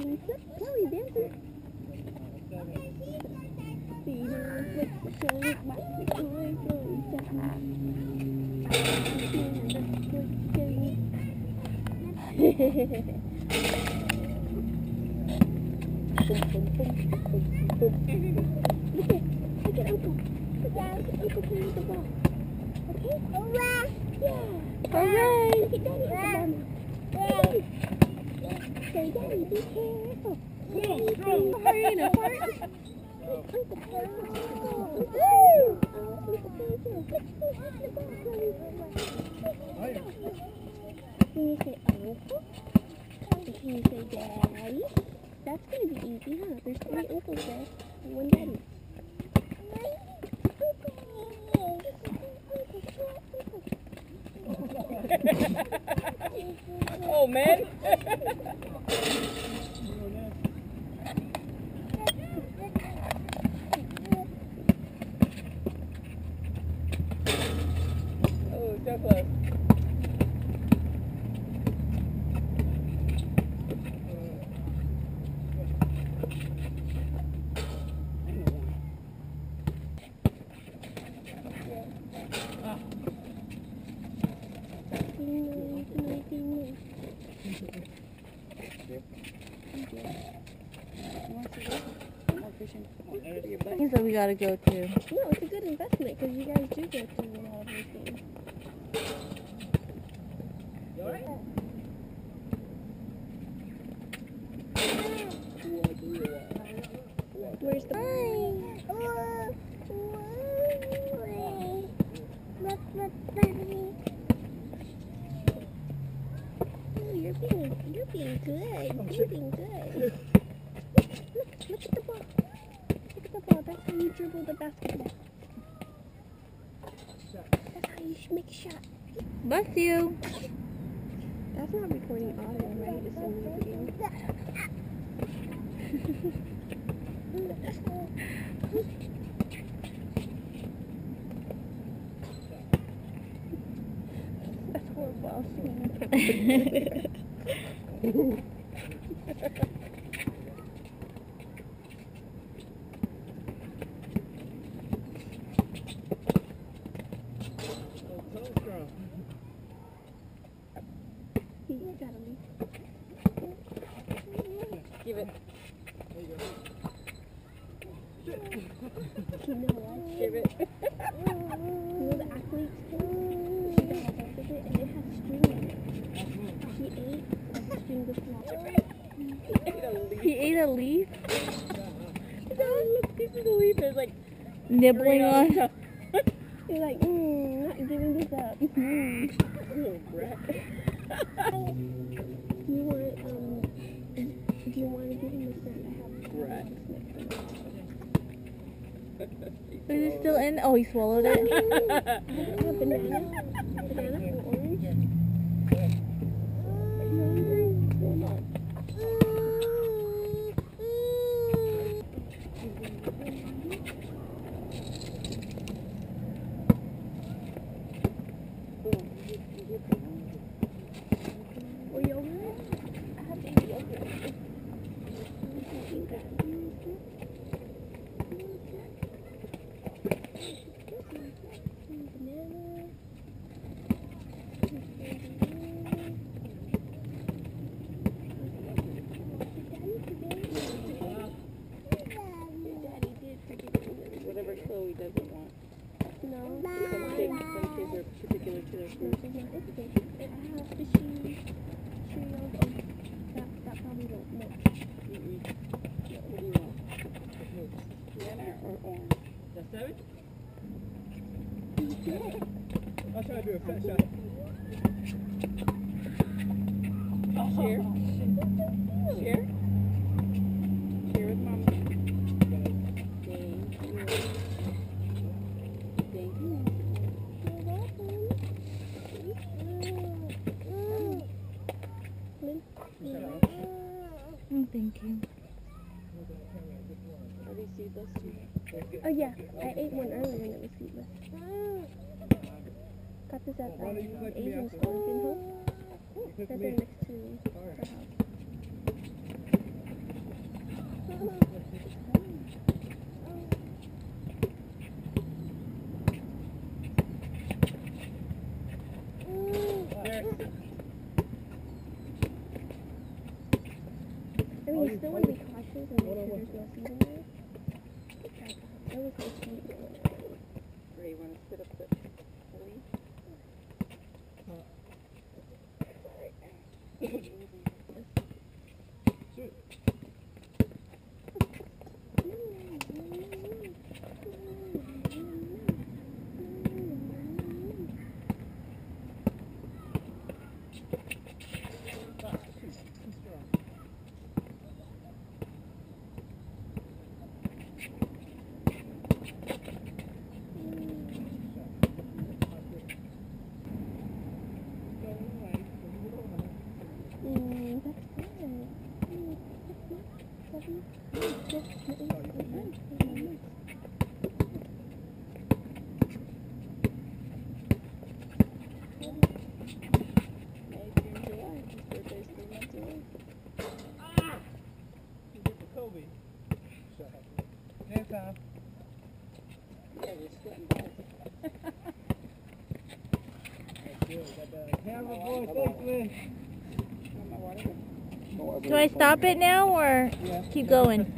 dancing. Chloe dancing. Look at, look at Uncle. Look at Uncle with the ball. Okay? Hooray! Yeah. Hooray! Look at Daddy with. Say, Daddy, be careful. Daddy, be Hyena! Oh, Chloe. Can you say Uncle? Can you say Daddy? That's gonna be easy, huh? There's three uncles there and one daddy. Oh man. oh, so close. Things that we gotta go to. No, it's a good investment because you guys do go through all these things. Where's being good. Look, look at the ball. Look at the ball. That's how you dribble the basketball. That's how you make a shot. Bless you. That's not recording audio, right? It's only video. That's horrible. Give it. You know? The athletes? She got a it and it has string. She ate a string before. Ate a leaf. He ate a leaf, No, look, this is a leaf. There's like nibbling on. You're like, mm, not giving this up. Brat. Do you want, um, do you want to give him a cent? I have Right. Is it still in? Oh, he swallowed it. I have, I have banana, banana or orange. Or yogurt? I have any yogurt. Banana. Daddy did forget to Oh, Whatever Chloe doesn't want. No. Some kids, some kids are particular to their No, food. she's not. It's okay. I have fishy Cheerios. Oh, that, that probably won't mix. Mm-mm. What do you want? Banana or orange? That's seven? I'll try to do a fat shot. Share? Share thank you. Are these seedless too? Oh yeah, I ate one earlier and it was seedless. Got this at um, Asian store in Hope. Right next to the house. Still want to be cautious and make sure there's no there. That was my seed. Ray, you want to sit up the leaf? Shoot. Ah, shoot. Too strong. Mm, that's good. Mm, that's nice. That's nice. That's nice. That's nice. May, June, July. His birthday's three months away. You get the Kobe shot. Hand time. Yeah, we're splitting balls. That's good. Got the camera boy. Thanks, man. Oh, my water. Do I stop it now or keep going?